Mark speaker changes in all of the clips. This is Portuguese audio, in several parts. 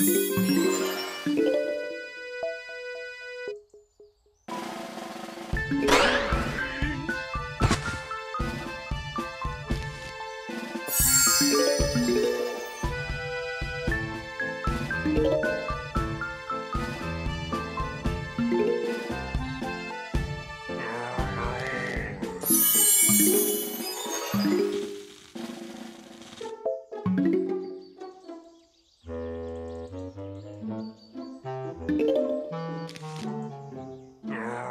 Speaker 1: Música Yeah.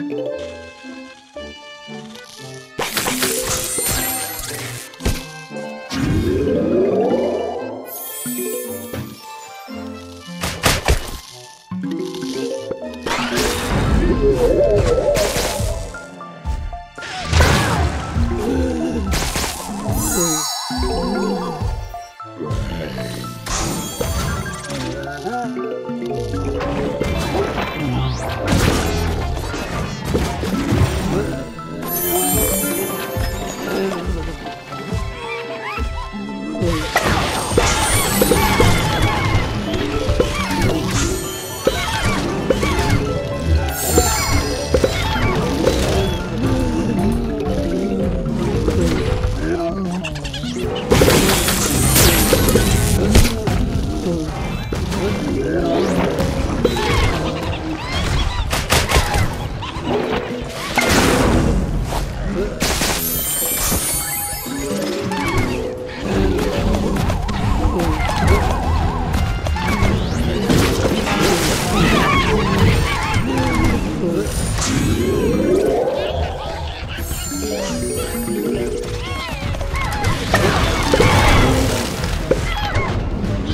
Speaker 2: Oh,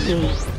Speaker 2: Thank you.